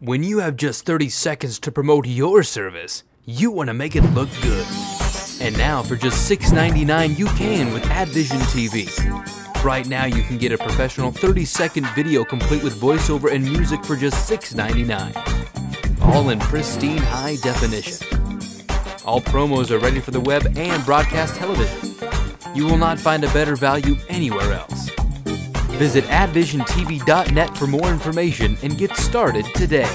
When you have just 30 seconds to promote your service, you want to make it look good. And now for just $6.99 you can with AdVision TV. Right now you can get a professional 30 second video complete with voiceover and music for just $6.99. All in pristine high definition. All promos are ready for the web and broadcast television. You will not find a better value anywhere else. Visit advisiontv.net for more information and get started today.